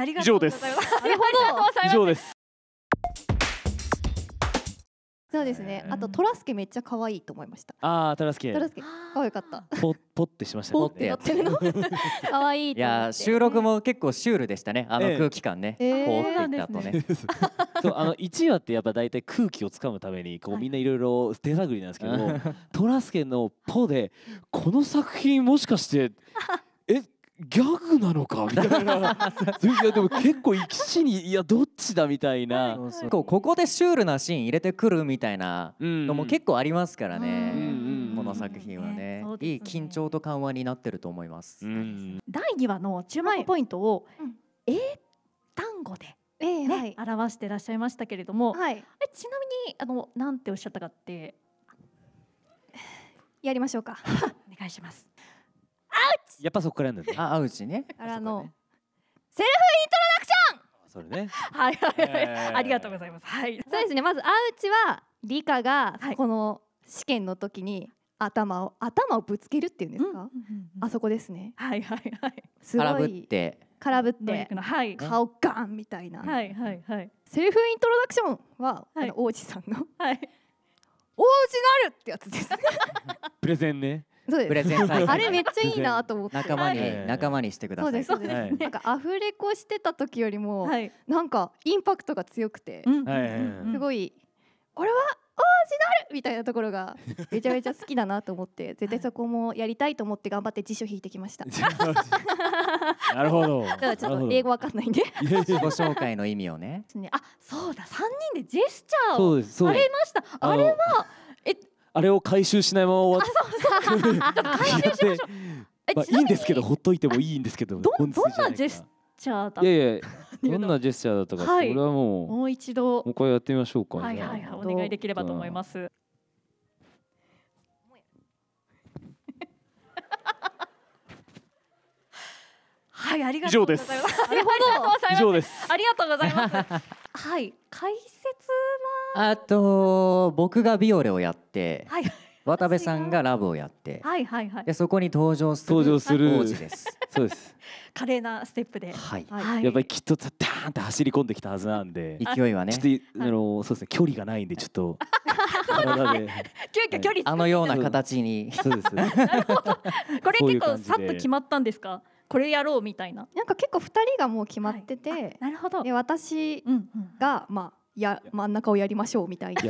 ありがとうございます。以上です。そうですね。あとトラスケめっちゃ可愛いと思いました。ああトラスケ。トラスケ。可愛かった。ポポってしましたね。ポってや。ってるの？可愛いいや収録も結構シュールでしたね。あのええ。空気感ね、ええ。こうって言った後ね。そうあの1話ってやっぱ大体空気をつかむためにこうみんないろいろ手探りなんですけど、トラスケの「ポ」でこの作品もしかしてえギャグなのかみたいな。いやでも結構一気にいやどっちだみたいな、そうそうこうここでシュールなシーン入れてくるみたいなうん。のも結構ありますからね、うんうんこの作品はね。ねいい緊張と緩和になってると思います、うん。第2話の注目ポイントをうん。英単語でええね、表してらっしゃいましたけれども、はい。えちなみにあのなんておっしゃったかって？やりましょうか。お願いします。やっぱそこからやるんだよねあ、あうちね。あらあのセルそれねフはいはいはい、えーありがとうございます。はい。そうですね。まずアウチは理科がはいこの試験の時に頭を頭をぶつけるっていうんですか？あそこですね。はいはいはい。すご空振っいて。空振ってはい顔ガンみたいな。はいはいはいセルフイントロダクションは、はいあの王子さんのはい。王子なるってやつです。プレゼンねプレです。ゼン大会あれめっちゃいいなと思って。仲間に、はい仲間にしてください。そうですそうです。はいなんかアフレコしてた時よりも、はい。なんかインパクトが強くて、すごい俺は王子なるみたいなところがめちゃめちゃ好きだなと思って絶対そこもやりたいと思って頑張って辞書引いてきました。なるほどだからちょっと英語わかんないんで。自己紹介の意味をね。ですね。あ、そうだ。三人でジェスチャーをそうですそうされました。あれはえあれを回収しないまま終わって 回収しましょう。えまあいいんですけどほっといてもいいんですけどどんなジェスチャーだいやいや どんなジェスチャーだったか、はい。それはもうももう一度。う一回やってみましょうか、はいはいはいお願いできればと思います。はいありがとうございます。以上です。ありがとうございます以上です。ありがとうございます。はい解説あと僕がビオレをやって、ははい渡部さんがラブをやって、はいはいはいでそこに登場する登場する王子です。そうです華麗なステップで。はい。はいやっぱりきっとダーンって走り込んできたはずなんで勢いはねちょっとあのそうですね距離がないんでちょっと体で急遽距離あのような形に。そうですこれ結構さっと決まったんですか？これやろうみたいな。なんか結構二人がもう決まってて、はいあなるほど。で私うんうん。がまあや真ん中をやりましょうみたいな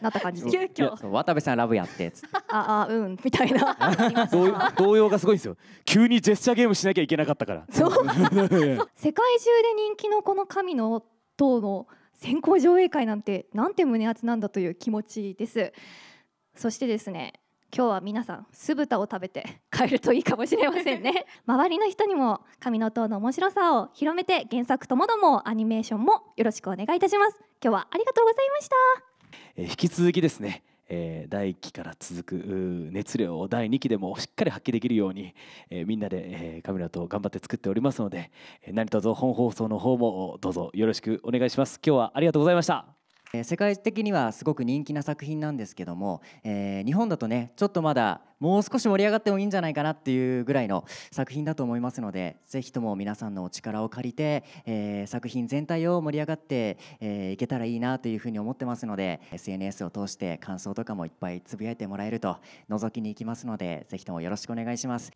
なった感じ急で、遽そう渡部さんラブやってっつって。ああうんみたいな。動揺動揺がすごいんですよ。急にジェスチャーゲームしなきゃいけなかったから。そう。世界中で人気のこの神の塔の先行上映会なんてなんて胸熱なんだという気持ちです。そしてですね今日は皆さん酢豚を食べて帰るといいかもしれませんね。周りの人にも神の塔の面白さを広めて原作ともどもアニメーションもよろしくお願いいたします。今日はありがとうございました。えー引き続きですね、えー第1期から続く熱量を第2期でもしっかり発揮できるように、えーみんなで、えーカメラと頑張って作っておりますので、えー何卒本放送の方もどうぞよろしくお願いします。今日はありがとうございました。えー世界的にはすごく人気な作品なんですけども、えー日本だとねちょっとまだもう少し盛り上がってもいいんじゃないかなっていうぐらいの作品だと思いますのでぜひとも皆さんのお力を借りて、えー作品全体を盛り上がって、えーいけたらいいなというふうに思ってますので SNS を通して感想とかもいっぱいつぶやいてもらえると覗きに行きますのでぜひともよろしくお願いします。